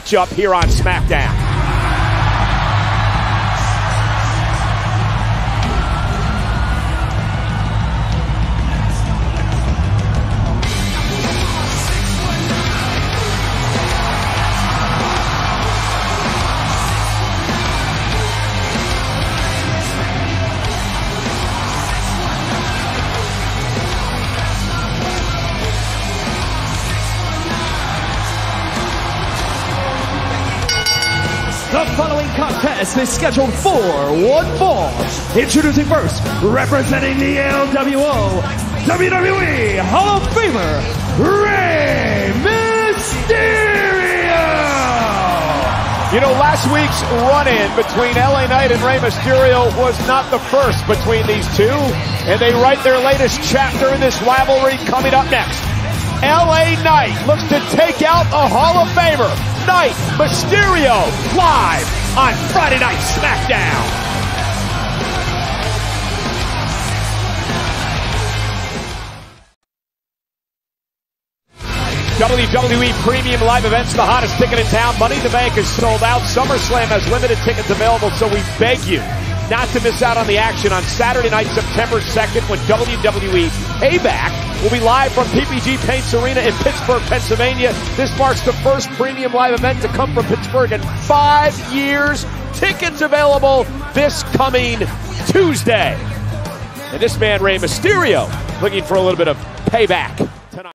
matchup here on SmackDown. The following contest is scheduled for one fall. Introducing first, representing the LWO, WWE Hall of Famer, Rey Mysterio! You know, last week's run-in between LA Knight and Rey Mysterio was not the first between these two, and they write their latest chapter in this rivalry coming up next. LA Knight looks to take out a Hall of Famer, Knight Mysterio, live on Friday Night SmackDown. WWE Premium Live Events, the hottest ticket in town. Money in the Bank is sold out. SummerSlam has limited tickets available, so we beg you not to miss out on the action on Saturday night, September 2nd, when WWE Payback will be live from PPG Paints Arena in Pittsburgh, Pennsylvania. This marks the first premium live event to come from Pittsburgh in five years. Tickets available this coming Tuesday. And this man, Rey Mysterio, looking for a little bit of payback.